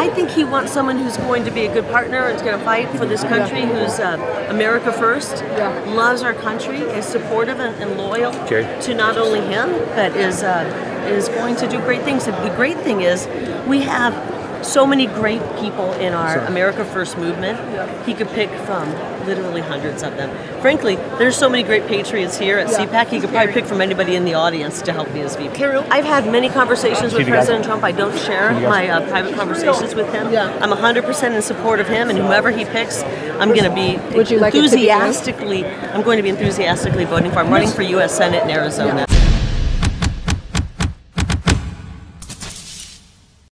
I think he wants someone who's going to be a good partner and is going to fight for this country, who's uh, America first, Yeah. loves our country, is supportive and, and loyal Jerry? to not only him, but is uh, is going to do great things. And the great thing is, we have so many great people in our America First movement. He could pick from literally hundreds of them. Frankly, there's so many great patriots here at Yeah. CPAC. He could probably pick from anybody in the audience to help me as VP. I've had many conversations with Excuse me, guys. President Trump. I don't share my uh, private conversations with him. Yeah. I'm 100% in support of him, and whoever he picks, I'm going to be Would you like to be enthusiastically. I'm going to be enthusiastically voting for. I'm running for U.S. Senate in Arizona.